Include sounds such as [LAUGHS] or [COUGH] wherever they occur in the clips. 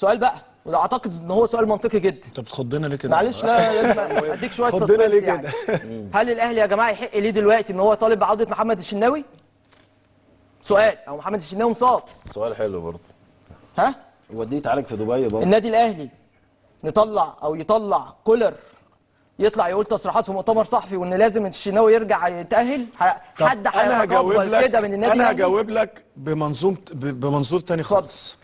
سؤال بقى وده أعتقد إن هو سؤال منطقي جدا. أنت بتخضنا ليه كده؟ معلش لا لازم [LAUGHS] أديك شوية خضنا ليه suspense يعني. كده؟ [LAUGHS] هل الأهلي يا جماعة يحق ليه دلوقتي إن هو طالب بعودة محمد الشناوي؟ سؤال أو محمد الشناوي مصاب. سؤال حلو برضه. ها؟ وديه يتعالج في دبي برضه. النادي الأهلي نطلع أو يطلع كولر يطلع يقول تصريحات في مؤتمر صحفي وإن لازم الشناوي يرجع يتأهل؟ حد هيتقبل لك كده من النادي أنا هجاوب لك بمنظوم بمنظور تاني خالص.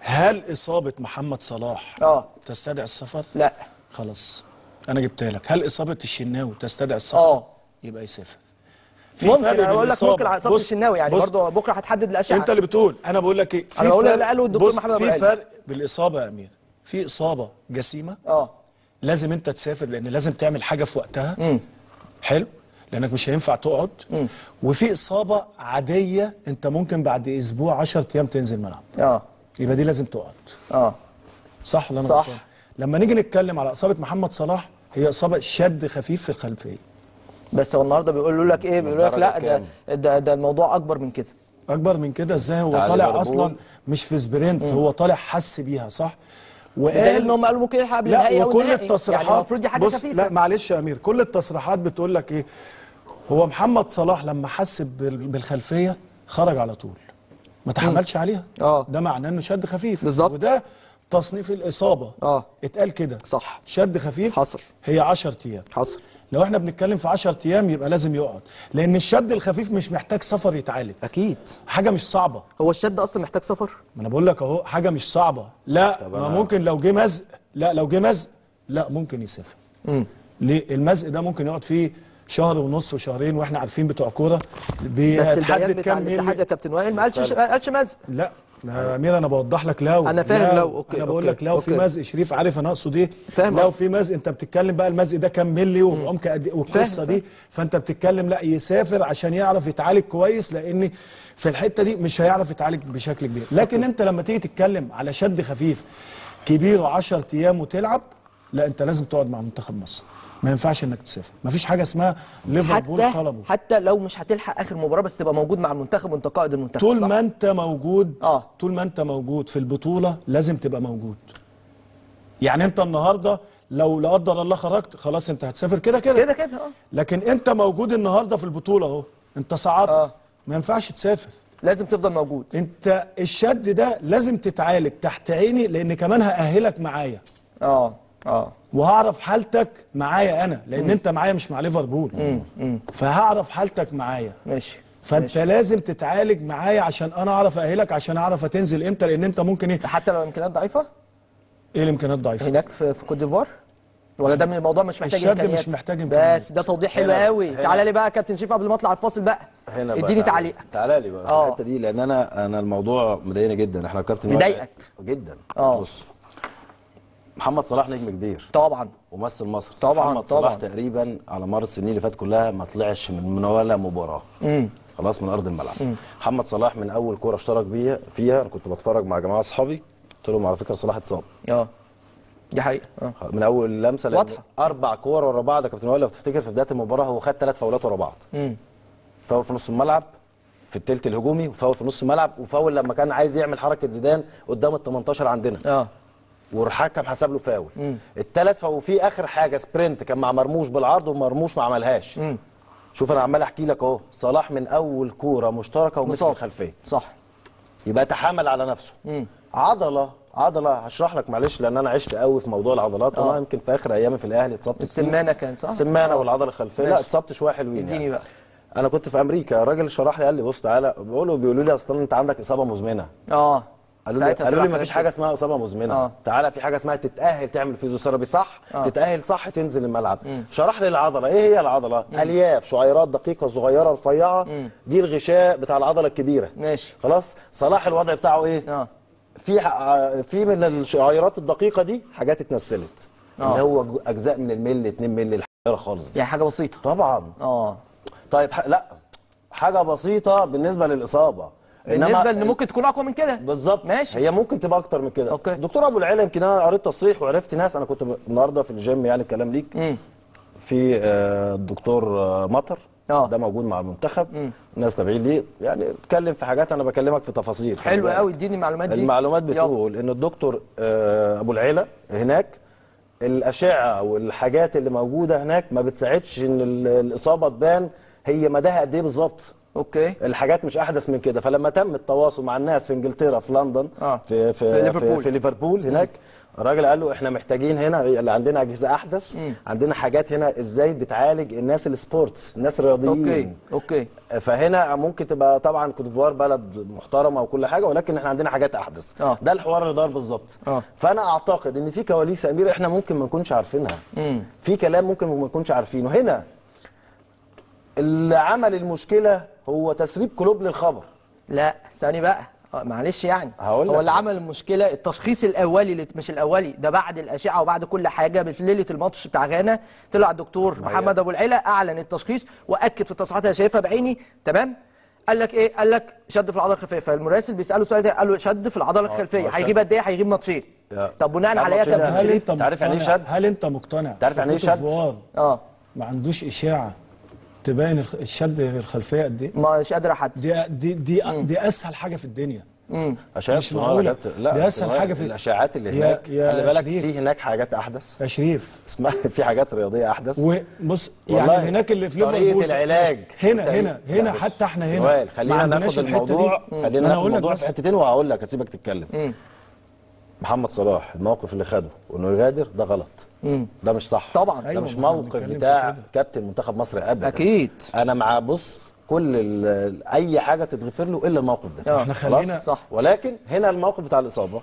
هل إصابة محمد صلاح آه. تستدعي السفر؟ لا. خلاص. أنا جبتها لك. هل إصابة الشناوي تستدعي السفر؟ آه. يبقى يسافر. ممكن. فرق أنا بين بقول لك. ممكن على إصابة الشناوي يعني برضه بكرة هتحدد الأشعة. أنت اللي بتقول. أنا بقول لك إيه في أنا بقول فرق- اللي قاله الدكتور محمد في. فرق بالإصابة يا أمير. في إصابة جسيمة. آه. لازم أنت تسافر لأن لازم تعمل حاجة في وقتها. حلو. لأنك مش هينفع تقعد. وفي إصابة عادية أنت ممكن بعد أسبوع 10 أيام تنزل ملعب آه. يبقى دي لازم تقعد. آه. صح ولا أنا صح. غلطان؟ لما نيجي نتكلم على إصابة محمد صلاح هي إصابة شد خفيف في الخلفية. بس هو النهارده بيقولوا لك إيه؟ بيقولوا لك لا ده, ده ده الموضوع أكبر من كده. أكبر من كده؟ إزاي؟ هو طالع. أصلا مش في سبرنت هو طالع حس بيها صح؟ بدليل ان هم قالوا ممكن يلحق قبل النهائي لا أو وكل. التصريحات يعني المفروض دي حاجة بص خفيفة. لا معلش يا أمير كل التصريحات بتقول لك إيه؟ هو محمد صلاح لما حس بال- بالخلفية خرج على طول. ما تحملش عليها. آه. ده معناه إنه شد خفيف. بالظبط. وده تصنيف الإصابة. آه. اتقال كده. صح. شد خفيف. حصل. هي 10 أيام. حصل. لو إحنا بنتكلم في 10 أيام يبقى لازم يقعد. لأن الشد الخفيف مش محتاج سفر يتعالج. أكيد. حاجة مش صعبة. هو الشد أصلا محتاج سفر؟ ما أنا بقول لك أهو حاجة مش صعبة. لا ما ممكن لو جه مزق لا لو جه مزق لا ممكن يسافر. ليه؟ المزق ده ممكن يقعد فيه شهر ونص وشهرين وإحنا عارفين بتوع كورة. بيتحدد كام الاتحاد يا كابتن. وائل ما قالش ما قالش مزق. لا يا أمير أنا بوضح لك لو أنا فاهم لو، okay، أنا بقول okay، لك لو في okay. مزق شريف عارف أنا أقصد إيه. فاهم لو. في مزق أنت بتتكلم بقى المزق ده كام ملي وبعمق قد إيه والقصة دي. فأنت بتتكلم لا يسافر عشان يعرف يتعالج كويس لأن في الحتة دي مش هيعرف يتعالج بشكل كبير. لكن أنت لما تيجي تتكلم على شد خفيف كبير 10 أيام وتلعب لا أنت لازم تقعد مع منتخب مصر. ما ينفعش انك تسافر. ما فيش حاجة اسمها ليفربول طلبه. حتى لو مش هتلحق آخر مباراة بس تبقى موجود مع المنتخب وانت قائد المنتخب طول صح؟ ما انت موجود آه. طول ما انت موجود في البطولة لازم تبقى موجود. يعني انت النهارده لو لا قدر الله خرجت خلاص انت هتسافر كده كده. كده كده آه. لكن انت موجود النهارده في البطولة اهو. انت صعدت. آه. ما ينفعش تسافر. لازم تفضل موجود. انت الشد ده لازم تتعالج تحت عيني لأن كمان هأهلك معايا. آه. آه. وهعرف حالتك معايا أنا لأن أنت معايا مش مع ليفربول. فهعرف حالتك معايا. ماشي. فأنت ماشي. لازم تتعالج معايا عشان أنا أعرف أهلك عشان أعرف هتنزل إمتى لأن أنت ممكن إيه؟ ده حتى لو الإمكانيات ضعيفة؟ إيه الإمكانيات ضعيفة؟ هناك في في كوت ديفوار؟ ولا ده من الموضوع مش محتاج الشد إمكانيات؟ مش محتاج إمكانيات. بس ده توضيح حلو قوي تعالى لي بقى يا كابتن شريف قبل ما أطلع الفاصل بقى. هنا بقى. إديني تعليقك تعالى لي بقى في آه. الحتة دي لأن أنا أنا الموضوع مضايقني جدا. إحنا كابتن مضايقك؟ جدا. آه. بص. محمد صلاح نجم كبير. طبعا. وممثل مصر. طبعاً، محمد صلاح طبعاً. تقريبا على مر السنين اللي فاتت كلها ما طلعش من ولا مباراة. خلاص من أرض الملعب. محمد صلاح من أول كورة اشترك بيها فيها. أنا كنت بتفرج مع جماعة أصحابي. قلت لهم على فكرة صلاح اتصاب. آه. دي حقيقة. آه. من أول لمسه لأن واضحة. أربع كور ورا بعض يا كابتن وائل لو تفتكر في بداية المباراة هو خد ثلاث فاولات ورا بعض. مم. فاول في نص الملعب في الثلث الهجومي وفاول في نص الملعب وفاول لما كان عايز يعمل حركة زيدان قدام ال 18 عندنا. آه. والحكم حسب له فاول. الثلاث فاول وفي آخر حاجة سبرنت كان مع مرموش بالعرض ومرموش ما عملهاش. شوف أنا عمال أحكي لك أهو صلاح من أول كورة مشتركة ومسك. الخلفيه صح. يبقى تحامل على نفسه. عضلة عضلة هشرح لك معلش لأن أنا عشت قوي في موضوع العضلات. وأنا يمكن في آخر أيامي في الأهلي اتصبت. السمانة كان صح؟ السمانة آه. والعضلة الخلفية. لا. اتصبت شوية حلوين اديني يعني. بقى. أنا كنت في أمريكا الراجل شرح لي قال لي بص تعالى بيقولوا بيقولوا لي أصلا أنت عندك إصابة مزمنة. آه. قالوا لي قالوا لي مفيش حاجة. اسمها إصابة مزمنة. آه. تعالى في حاجة اسمها تتأهل تعمل physiotherapy صح آه. تتأهل صح تنزل الملعب. شرح لي العضلة. إيه هي العضلة؟ ألياف شعيرات دقيقة صغيرة رفيعة. دي الغشاء بتاع العضلة الكبيرة. ماشي. خلاص؟ صلاح الوضع بتاعه إيه؟ آه. في ح- في من الشعيرات الدقيقة دي حاجات اتنسلت. آه. اللي هو أجزاء من الملي 2 ملي الحقيره خالص دي. يعني حاجة بسيطة. طبعا. آه. طيب. لا. حاجة بسيطة بالنسبة للإصابة. بالنسبة إن ممكن تكون أقوى من كده بالظبط ماشي هي ممكن تبقى أكتر من كده okay. دكتور أبو العلا يمكن أنا قريت تصريح وعرفت ناس أنا كنت. النهارده في الجيم يعني الكلام ليك مم. في آه، الدكتور آه، مطر آه. ده موجود مع المنتخب الناس تابعين ليه يعني اتكلم في حاجات أنا بكلمك في تفاصيل حلو. قوي اديني المعلومات دي المعلومات. بتقول إن الدكتور آه، أبو العلا هناك الأشعة والحاجات اللي موجودة هناك ما بتساعدش إن ال- الإصابة تبان هي مداها قد إيه بالظبط okay. الحاجات مش أحدث من كده. فلما تم التواصل مع الناس في إنجلترا في لندن آه. في في ليفربول. في ليفربول هناك الراجل قال له إحنا محتاجين هنا اللي عندنا أجهزة أحدث عندنا حاجات هنا إزاي بتعالج الناس ال sports الناس الرياضيين. okay okay. فهنا ممكن تبقى طبعا كوت ديفوار بلد محترمة وكل حاجة ولكن إحنا عندنا حاجات أحدث. آه. ده الحوار اللي دار بالظبط. آه. فأنا أعتقد إن في كواليس أمير إحنا ممكن ما نكونش عارفينها. في كلام ممكن ما نكونش عارفينه. هنا اللي عمل المشكلة هو تسريب كلوب للخبر. لا ثاني بقى. آه، معلش يعني. هقول هو. اللي عمل المشكلة التشخيص الأولي اللي مش الأولي ده بعد الأشعة وبعد كل حاجة في ليله الماتش بتاع غانا. طلع الدكتور محمد أبو العيلة أعلن التشخيص وأكد في التصريحات اللي شايفها بعيني. تمام؟ قال لك إيه؟ قال لك شد في العضلة الخلفية. فالمراسل بيساله سؤال تاني، قال له شد في العضلة الخلفية. هو شد. هيغيب قد إيه؟ هيغيب ماتشين. طب بناء على إيه؟ يا كابتن شريف انت تعرف يعني إيه مقتنع شد؟ هل أنت مقتنع تعرف يعني إيه شد؟ آه. ما عندوش إشاعة. تبين الشد الخلفية قد إيه؟ مش قادر أحدد. دي دي دي, دي أسهل حاجة في الدنيا. اشعه مش كابتن. لا دي أسهل صناعة حاجة في- الاشعاعات اللي هناك يا خلي بالك شريف. في هناك حاجات أحدث. يا شريف. اسمها [LAUGHS] في حاجات رياضية أحدث. وبص يعني هناك اللي في ليفربول العلاج. هنا هنا هنا حتى إحنا هنا. سؤال خلينا عندناش ناخد. الموضوع خلينا ناخد أقول لك الموضوع. في حتتين وهقول لك اسيبك تتكلم. محمد صلاح الموقف اللي خده وإنه يغادر ده غلط ده مش صح طبعاً. ده أيوة، مش موقف بتاع. كابتن منتخب مصر ابدا أكيد أنا مع بص كل ال- أي حاجة تتغفر له إلا الموقف ده آه. إحنا خلاص؟ خلينا- صح. ولكن هنا الموقف بتاع الإصابة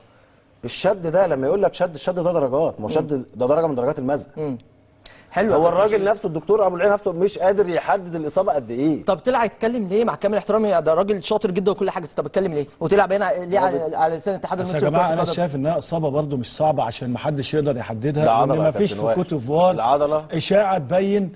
الشد ده لما يقول لك شد الشد ده درجات ما هو شد ده درجة من درجات المزق حلو هو الراجل. نفسه الدكتور أبو العين نفسه مش قادر يحدد الإصابة قد إيه طب طلع يتكلم ليه مع كامل احترامي ده راجل شاطر جدا وكل حاجة بس طب اتكلم ليه وطلع هنا ليه على, على لسان الاتحاد بس يا المصري جماعة أنا؟ شايف إنها إصابة برضو مش صعبة عشان ما حدش يقدر يحددها ده لأن ما فيش في. كوت ديفوار العضلة. إشاعة تبين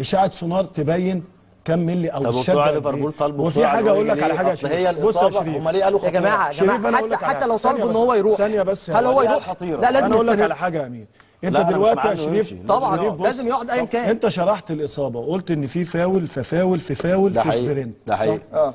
إشاعة سونار تبين كم ملي أو طب الشد بتوع قد ليفربول إيه. طالبوا وفي حاجة أقول لك على؟ حاجة يا أصل شريف. هي الإصابة شريف هم ليه قالوا يا جماعة يا جماعة حتى حتى لو طالبوا ان هو يروح ثانية بس هل هو. يروح. لا لازم أنا أقول لك. على حاجة يا أمير أنت دلوقتي يا شريف. طبعا شريف لازم يقعد ايا كان أنت شرحت الإصابة وقلت إن في فاول في فاول في فاول ده في حقيقي سبرنت ده صح؟ حقيقي آه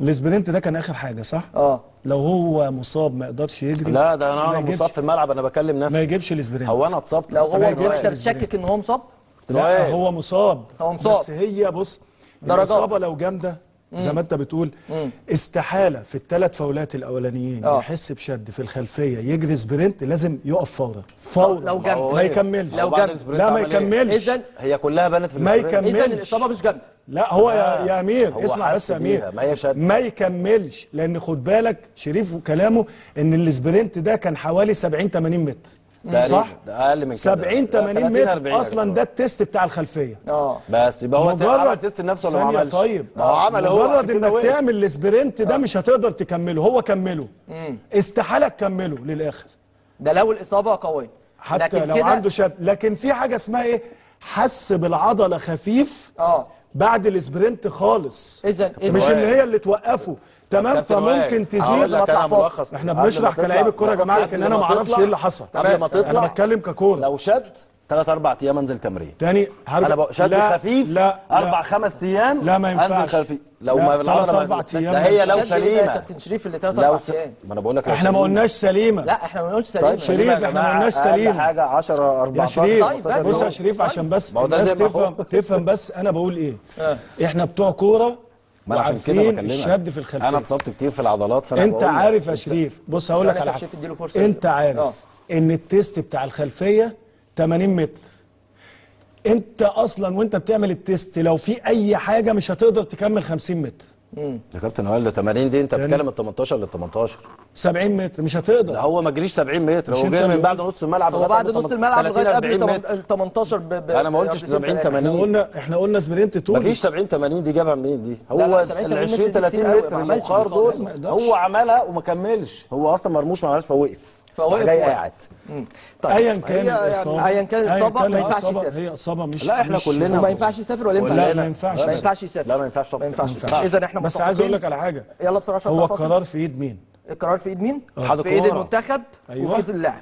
السبرنت ده كان آخر حاجة صح؟ آه لو هو مصاب ما يقدرش يجري لا ده أنا ما أنا مصاب في الملعب أنا بكلم ما نفسي يجيبش السبرنت هو أنا اتصبت لو هو ما أنت. بتشكك إن هو مصاب لا. هو مصاب هو مصاب. بس هي بص درجات. الإصابة لو جامدة زي ما انت بتقول استحالة في الثلاث فاولات الأولانيين آه. يحس بشد في الخلفية يجري سبرنت لازم يقف فورا فورا لو جامد. هو ما؟ يكملش لو. السبرنت لا ما؟ يكملش اذا هي كلها بانت في ما. يكملش. اذا الإصابة مش جامده لا هو يا, لا. يا أمير هو اسمع بس يا أمير ما هي شد. ما يكملش لأن خد بالك شريف وكلامه إن السبرنت ده كان حوالي 70 80 متر تقريبا. صح ده أقل من كده. 70 ده 80 30 متر 40 أصلا ده ال test بتاع الخلفية. آه. بس يبقى هو عمل test لنفسه ولا ما عملش؟ طيب. ما هو عمل هو مجرد إنك. تعمل السبرنت ده مش هتقدر تكمله هو كمله. استحالة تكمله للآخر. ده لو الإصابة قوية. حتى لو عنده شد. لكن في حاجة اسمها إيه؟ حس بالعضلة خفيف. آه. بعد السبرنت خالص. اذا مش إن هي اللي توقفه. تمام؟ فممكن تزيد. إحنا بنشرح كلاعب الكورة يا جماعة لكن أنا ما أعرفش إيه اللي حصل. قبل ما أنا تطلع بتكلم ككورة. لو شد ثلاث أربع أيام أنزل تمرين تاني هرجع أنا شد لا خفيف لا أربع لا خمس أيام لا ما ينفعش. أنزل خفيف لو ما تلات العضلة أربع بس أيام هي لو يا سليمة كابتن شريف اللي ثلاث أربع. أيام ما أنا بقول لك إحنا ما. قلناش سليمة لا إحنا ما بنقولش سليمة طيب شريف، يا إحنا ما قلناش أقل سليمة. حاجة 10 يا 14 شريف طيب، بس بص هو- يا شريف عشان بس الناس. تفهم تفهم بس أنا بقول إيه إحنا بتوع كورة ما أنا عشان كده بكلمك الشد في الخلفية أنا اتصبت كتير في العضلات فأنا أنت. عارف يا شريف بص هقول لك على حاجة. أنت عارف آه. إن ال test بتاع الخلفية 80 متر انت أصلا وانت بتعمل ال test لو في اي حاجة مش هتقدر تكمل 50 متر يا كابتن وائل ده 80 دي انت بتتكلم من 18 لل 18 70 متر مش هتقدر لا هو ما جريش 70 متر هو جاي من بعد. نص الملعب هو بعد نص 18 الملعب لغاية 30 قبل 40 متر. ال 18 ب ب أنا ما قلتش ب- 70 ب- 80. إحنا قلنا إحنا قلنا سبرنت طول مفيش 70 80 دي جابها منين دي هو لا، 70 ال 80 20 متر 30 كتير قوي، متر ما خالص. دول ما. هو عملها وما كملش هو أصلا مرموش ما عملش فوقف راح جاي. قاعد طيب ايا كان يعني- الإصابة أيا كان الإصابة، كان ما ينفعش يسافر. هي إصابة مش لا، إحنا مش- كلنا وما ينفعش يسافر ولا ينفع لا،؟ ما ينفعش ما. ينفعش يسافر لا، ما ينفعش طبعا. ما ينفعش ما يسافر اذا إحنا بس عايز أقول لك. على حاجة يلا بسرعة عشان هو. القرار في إيد مين القرار في إيد مين؟ اتحاد في إيد. المنتخب أيوة. وفي إيد اللاعب